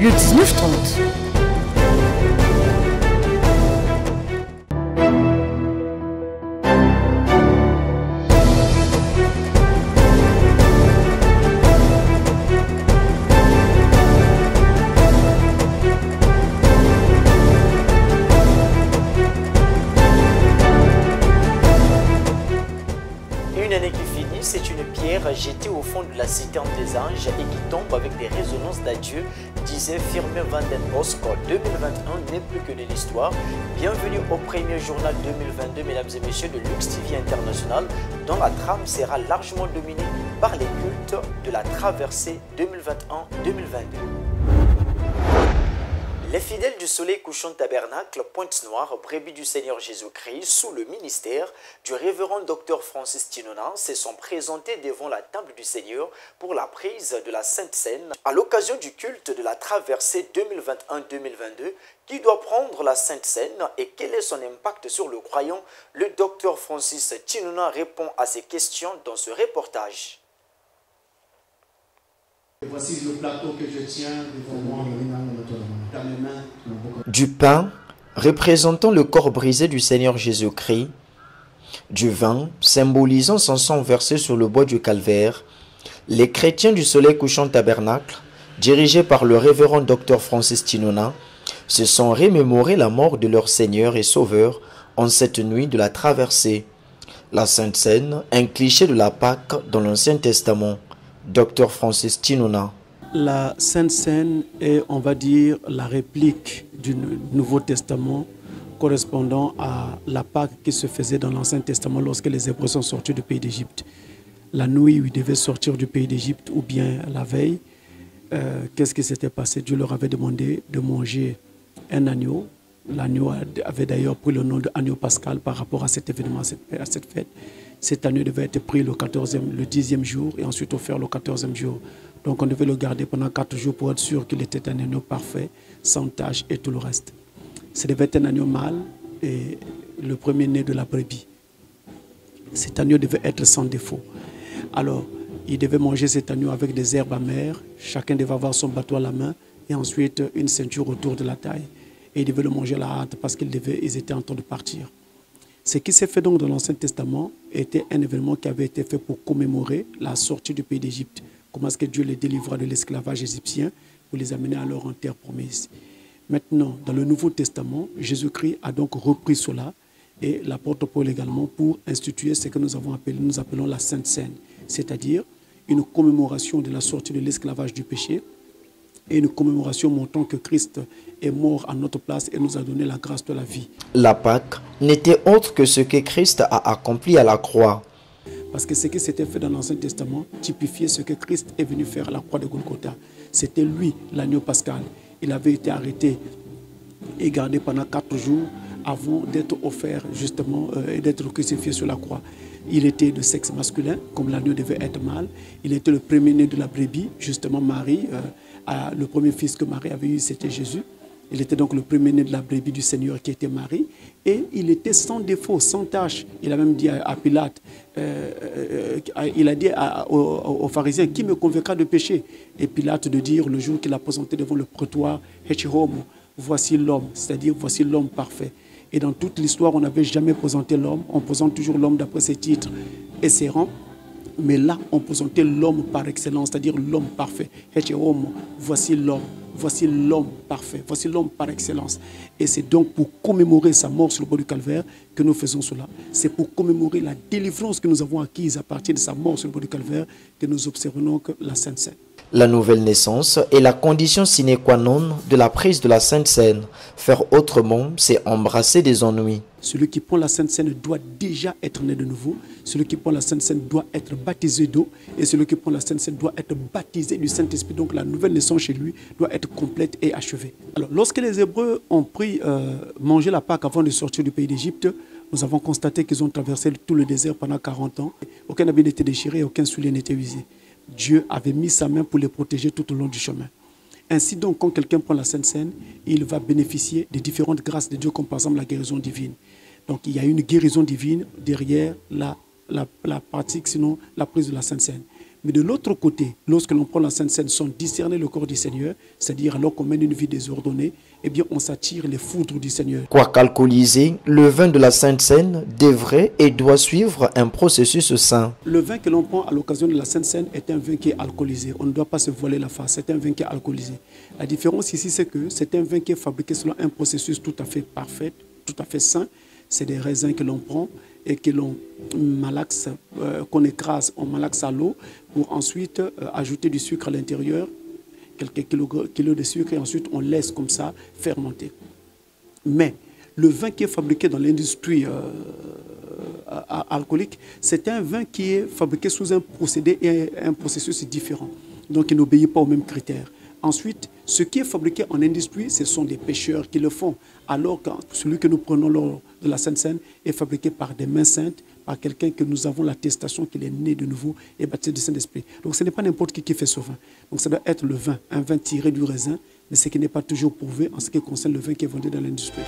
le 1930. Jetée au fond de la citerne des anges et qui tombe avec des résonances d'adieu, disait Firmin van den Bosk. 2021 n'est plus que de l'histoire. Bienvenue au premier journal 2022, mesdames et messieurs, de Lux TV International, dont la trame sera largement dominée par les cultes de la traversée 2021-2022. Les fidèles du soleil couchant tabernacle Pointe-Noire, brebis du Seigneur Jésus-Christ, sous le ministère du révérend Dr Francis Tinona, se sont présentés devant la table du Seigneur pour la prise de la Sainte Seine à l'occasion du culte de la traversée 2021-2022 qui doit prendre la Sainte Seine et quel est son impact sur le croyant? Le Dr Francis Tinona répond à ces questions dans ce reportage. Voici le plateau que je tiens devant moi. Du pain représentant le corps brisé du Seigneur Jésus-Christ, du vin symbolisant son sang versé sur le bois du calvaire, les chrétiens du Soleil couchant tabernacle, dirigés par le révérend Dr Francis Tinona, se sont remémorés la mort de leur Seigneur et Sauveur en cette nuit de la traversée. La Sainte Seine, un cliché de la Pâque dans l'Ancien Testament. Dr Francis Tinona. La Sainte Seine est, on va dire, la réplique du Nouveau Testament correspondant à la Pâque qui se faisait dans l'Ancien Testament lorsque les Hébreux sont sortis du pays d'Égypte. La nuit où ils devaient sortir du pays d'Égypte ou bien la veille, euh, qu'est-ce qui s'était passé? Dieu leur avait demandé de manger un agneau. L'agneau avait d'ailleurs pris le nom d'agneau pascal par rapport à cet événement, à cette, fête. Cet agneau devait être pris le 14e, le 10e jour et ensuite offert le 14e jour. Donc on devait le garder pendant 4 jours pour être sûr qu'il était un agneau parfait, sans tache et tout le reste. Ce devait être un agneau mâle et le premier-né de la brebis. Cet agneau devait être sans défaut. Alors, il devait manger cet agneau avec des herbes amères. Chacun devait avoir son bateau à la main et ensuite une ceinture autour de la taille. Et il devait le manger à la hâte parce qu'ils ils étaient en train de partir. Ce qui s'est fait donc dans l'Ancien Testament était un événement qui avait été fait pour commémorer la sortie du pays d'Égypte. Comment est-ce que Dieu les délivra de l'esclavage égyptien pour les amener alors en terre promise? Maintenant, dans le Nouveau Testament, Jésus-Christ a donc repris cela et l'apôtre Paul également pour instituer ce que nous avons appelé, nous appelons la Sainte Seine, c'est-à-dire une commémoration de la sortie de l'esclavage du péché et une commémoration montrant que Christ est mort à notre place et nous a donné la grâce de la vie. La Pâque n'était autre que ce que Christ a accompli à la croix. Parce que ce qui s'était fait dans l'Ancien Testament typifiait ce que Christ est venu faire à la croix de Golgotha. C'était lui, l'agneau pascal. Il avait été arrêté et gardé pendant quatre jours avant d'être offert justement euh, et d'être crucifié sur la croix. Il était de sexe masculin, comme l'agneau devait être mâle. Il était le premier-né de la brebis, justement Marie. euh, le premier fils que Marie avait eu, c'était Jésus. Il était donc le premier-né de la brebis du Seigneur qui était Marie. Et il était sans défaut, sans tâche. Il a même dit à, Pilate, euh, euh, euh, il a dit aux, pharisiens, qui me convaincra de péché? Et Pilate de dire, le jour qu'il a présenté devant le prétoire, voici l'homme, c'est-à-dire voici l'homme parfait. Et dans toute l'histoire, on n'avait jamais présenté l'homme. On présente toujours l'homme d'après ses titres et ses rangs. Mais là, on présentait l'homme par excellence, c'est-à-dire l'homme parfait. Voici l'homme, voici l'homme parfait, voici l'homme par excellence. Et c'est donc pour commémorer sa mort sur le bois du calvaire que nous faisons cela. C'est pour commémorer la délivrance que nous avons acquise à partir de sa mort sur le bois du calvaire que nous observons donc la Sainte Seine. La nouvelle naissance est la condition sine qua non de la prise de la Sainte Seine. Faire autrement, c'est embrasser des ennuis. Celui qui prend la Sainte Seine doit déjà être né de nouveau. Celui qui prend la Sainte Seine doit être baptisé d'eau. Et celui qui prend la Sainte Seine doit être baptisé du Saint-Esprit. Donc la nouvelle naissance chez lui doit être complète et achevée. Lorsque les Hébreux ont pris, euh, mangé la Pâque avant de sortir du pays d'Égypte, nous avons constaté qu'ils ont traversé tout le désert pendant 40 ans. Aucun habit n'était déchiré, aucun soulier n'était usé. Dieu avait mis sa main pour les protéger tout au long du chemin. Ainsi donc, quand quelqu'un prend la Sainte Seine, il va bénéficier des différentes grâces de Dieu, comme par exemple la guérison divine. Donc il y a une guérison divine derrière la, la, pratique, sinon la prise de la Sainte Seine. Mais de l'autre côté, lorsque l'on prend la Sainte Seine sans discerner le corps du Seigneur, c'est-à-dire alors qu'on mène une vie désordonnée, eh bien on s'attire les foudres du Seigneur. Quoi qu'alcoolisé, le vin de la Sainte Seine devrait et doit suivre un processus sain. Le vin que l'on prend à l'occasion de la Sainte Seine est un vin qui est alcoolisé. On ne doit pas se voiler la face, c'est un vin qui est alcoolisé. La différence ici, c'est que c'est un vin qui est fabriqué selon un processus tout à fait parfait, tout à fait sain. C'est des raisins que l'on prend et que malaxe, euh, qu'on écrase, on malaxe à l'eau pour ensuite euh, ajouter du sucre à l'intérieur, quelques kilos, de sucre et ensuite on laisse comme ça fermenter. Mais le vin qui est fabriqué dans l'industrie euh, alcoolique, c'est un vin qui est fabriqué sous un procédé et un processus différent. Donc il n'obéit pas aux mêmes critères. Ensuite, ce qui est fabriqué en industrie, ce sont des pêcheurs qui le font. Alors que celui que nous prenons lors de la Sainte Seine est fabriqué par des mains saintes, par quelqu'un que nous avons l'attestation qu'il est né de nouveau et baptisé du Saint-Esprit. Donc ce n'est pas n'importe qui qui fait ce vin. Donc ça doit être le vin, un vin tiré du raisin, mais ce qui n'est pas toujours prouvé en ce qui concerne le vin qui est vendu dans l'industrie.